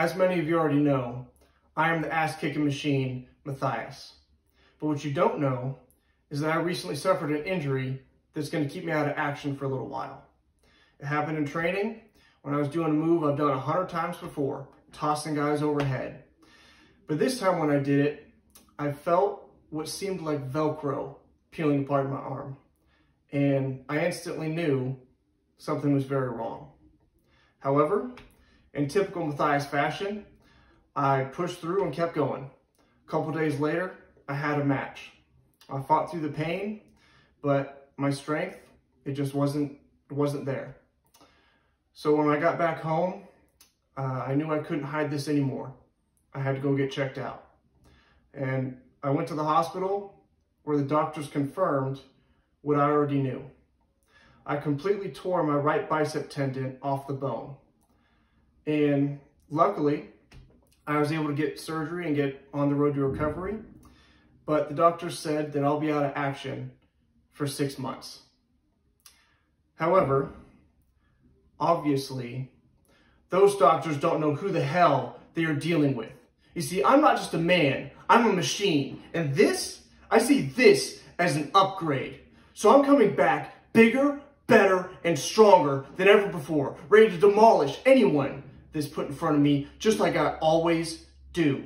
As many of you already know, I am the ass-kicking machine, Mathias. But what you don't know is that I recently suffered an injury that's going to keep me out of action for a little while. It happened in training when I was doing a move I've done a hundred times before, tossing guys overhead. But this time when I did it, I felt what seemed like Velcro peeling apart my arm. And I instantly knew something was very wrong. However, in typical Mathias fashion, I pushed through and kept going. A couple days later, I had a match. I fought through the pain, but my strength, it just wasn't, wasn't there. So when I got back home, uh, I knew I couldn't hide this anymore. I had to go get checked out. And I went to the hospital where the doctors confirmed what I already knew. I completely tore my right bicep tendon off the bone. And luckily, I was able to get surgery and get on the road to recovery. But the doctor said that I'll be out of action for six months. However, obviously, those doctors don't know who the hell they are dealing with. You see, I'm not just a man, I'm a machine. And this, I see this as an upgrade. So I'm coming back bigger, better, and stronger than ever before, ready to demolish anyone that's put in front of me, just like I always do.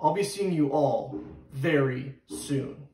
I'll be seeing you all very soon.